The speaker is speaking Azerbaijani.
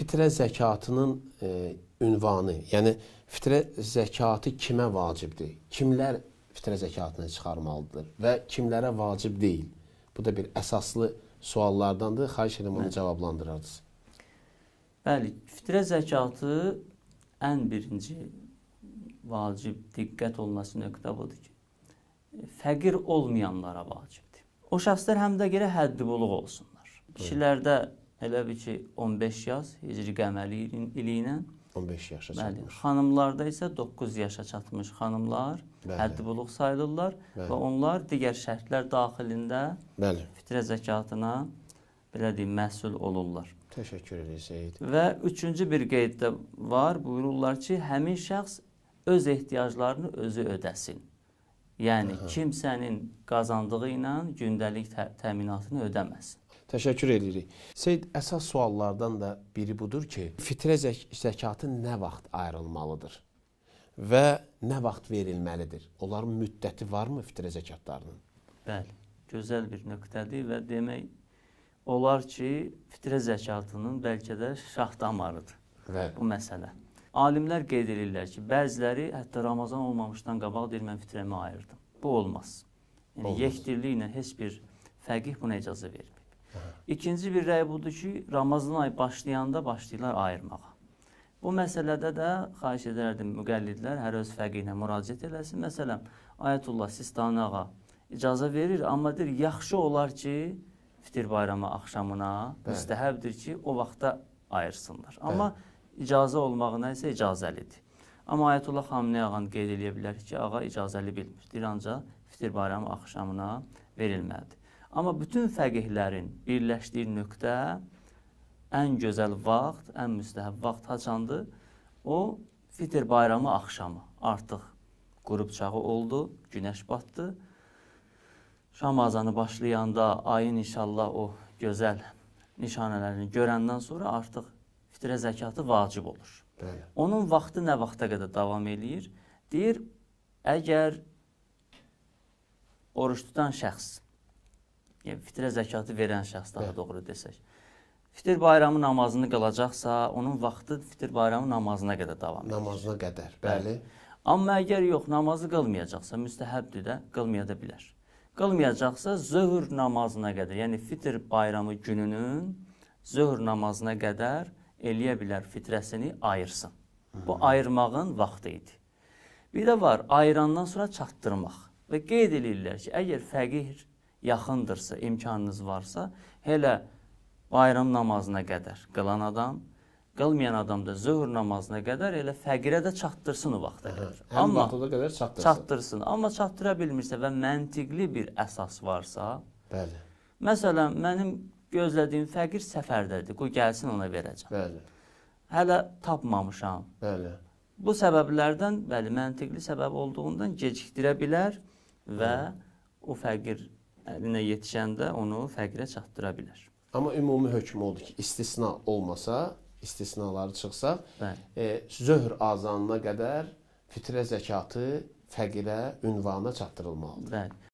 fitrə zəkatının e, ünvanı, yəni fitrə zəkatı kimə vacibdir? Kimlər fitrə zəkatını çıxarmalıdır və kimlərə vacib deyil? Bu da bir əsaslı suallardandır. Xahiş edirəm onu cavablandırardınız. Bəli, fitrə zəkatı ən birinci vacib diqqət olunması nöqtə budur ki, fəqir olmayanlara vacibdir. O şəxslər həm də gərək həddi buluq olsunlar. Kişilərdə elə bir ki 15 yaş hicri qəməli ili ilə 15 yaşa Bəli, çatmış. xanımlarda isə 9 yaşa çatmış xanımlar Bəli. həddi buluq sayılırlar Bəli. və onlar digər şərtlər daxilində Bəli. fitrə zəkatına belə deyim məhsul olurlar. Təşəkkür edirik Seyid. Və üçüncü bir qeyd də var. Buyururlar ki, həmin şəxs öz ehtiyaclarını özü ödəsin. Yəni Aha. kimsənin qazandığı ilə gündəlik tə təminatını ödəməsin. Təşəkkür edirik. Seyid, əsas suallardan da biri budur ki, fitrə zək zəkatı nə vaxt ayrılmalıdır və nə vaxt verilməlidir? Onların müddəti varmı fitrə zəkatlarının? Bəli, gözəl bir nöqtədir və demək olar ki, fitrə zəkatının bəlkə də şah damarıdır Və bu məsələ. Alimlər qeyd edirlər ki, bəziləri hətta Ramazan olmamışdan qabaq deyir mən fitrəmi ayırdım. Bu olmaz. Yəni Olmaz. yekdirliklə heç bir fəqih buna icazə vermir. İkinci bir rəy budur ki, Ramazan ayı başlayanda başlayırlar ayırmağa. Bu məsələdə də xahiş edərdim müqəllidlər hər öz fəqihlə müraciət eləsin. Məsələn, Ayətullah Sistani ağa icazə verir, amma deyir yaxşı olar ki, fitir bayramı axşamına Bəli. müstəhəbdir ki, o vaxtda ayırsınlar. Amma icazə olmağına isə icazəlidir. Amma Ayətullah Xameneyi ağanı qeyd edə bilər ki, ağa icazəli bilmir. Deyir ancaq fitir bayramı axşamına verilməlidir. Amma bütün fəqihlərin birləşdiyi nöqtə ən gözəl vaxt, ən müstəhəb vaxt haçandır? O fitir bayramı axşamı. Artıq qürub çağı oldu, günəş batdı. Şam azanı başlayanda ayın inşallah o gözəl nişanələrini görəndən sonra artıq fitrə zəkatı vacib olur. bəli. Onun vaxtı nə vaxta qədər davam eləyir? Deyir, əgər oruç tutan şəxs, yəni fitrə zəkatı verən şəxs daha Bəli. doğru desək, fitir bayramı namazını qılacaqsa, onun vaxtı fitir bayramı namazına qədər davam edir. Namazına qədər. Bəli. Amma əgər yox, namazı qılmayacaqsa, müstəhəbdir də, qılmaya da bilər. Qılmayacaqsa, zöhr namazına qədər, yəni fitr bayramı gününün zöhr namazına qədər eləyə bilər fitrəsini ayırsın. Bu ayırmağın vaxtı idi. Bir də var, ayırandan sonra çatdırmaq. Və qeyd eləyirlər ki, əgər fəqir yaxındırsa, imkanınız varsa, elə bayram namazına qədər qılan adam, qılmayan adam da zöhr namazına qədər elə fəqirə də çatdırsın o vaxta qədər. Həm vaxtına qədər çatdırsın. çatdırsın. Amma çatdıra bilmirsə və məntiqli bir əsas varsa, Bəli. məsələn, mənim gözlədiyim fəqir səfərdədir. Qoy gəlsin ona verəcəm. Bəli. Hələ tapmamışam. Bəli. Bu səbəblərdən, bəli, məntiqli səbəb olduğundan gecikdirə bilər və o fəqir əlinə yetişəndə onu fəqirə çatdıra bilər. Amma ümumi hökm odur ki, istisna olmasa, istisnaları çıxsa, e, zöhr azanına qədər fitrə zəkatı fəqirə, ünvana çatdırılmalıdır. Bəli.